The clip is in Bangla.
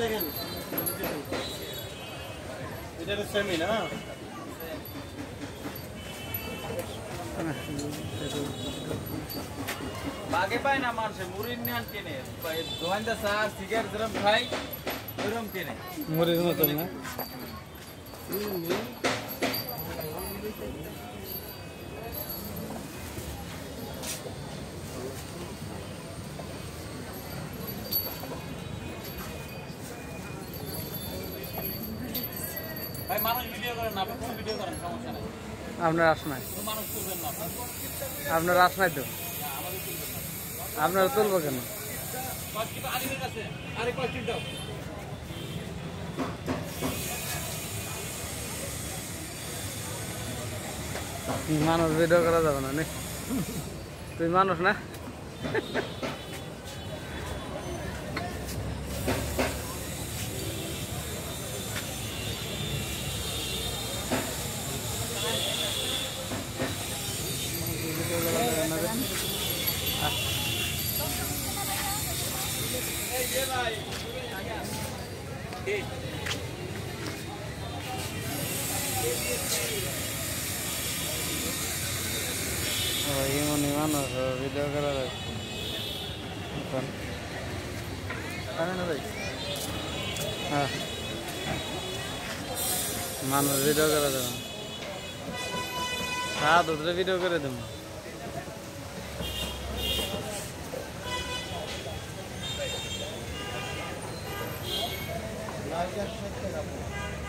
দেখেন এটা তো সেমি না বাগে পায় না মানুষে মুড়ির নেন কেনে। দোয়ানটা চা সিগারেট যেরকম খাই ওইরকম কেনে। মুড়ির মতন না? ভাই মানুষ ভিডিও করেন আপনি কোন ভিডিও করেন সমস্যা নাই। আপনার আস নাই। কোনো মানুষ তুলবেন না আপনার আপনার আস নাই তো? আপনার তুলবো কেন? মানুষ ভিডিও করা যাবে না নে। তুই মানুষ না? মানুষ ভিডিও করা ভাই হ্যাঁ মানুষ ভিডিও করা উঠলে Aí já chega a pegar, pô.